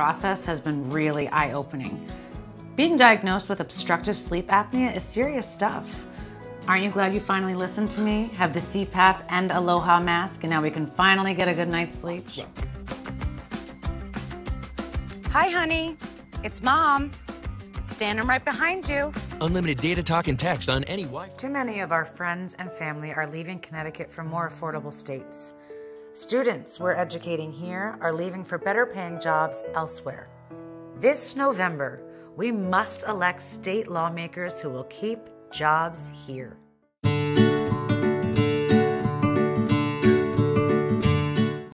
process has been really eye opening. Being diagnosed with obstructive sleep apnea is serious stuff. Aren't you glad you finally listened to me? Have the CPAP and Aloha mask, and now we can finally get a good night's sleep? Hi, honey. It's mom. Standing right behind you. Unlimited data talk and text on any Wi Too many of our friends and family are leaving Connecticut for more affordable states. Students we're educating here are leaving for better paying jobs elsewhere. This November, we must elect state lawmakers who will keep jobs here.